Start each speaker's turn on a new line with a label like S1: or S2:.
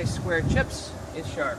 S1: Nice square chips. It's sharp.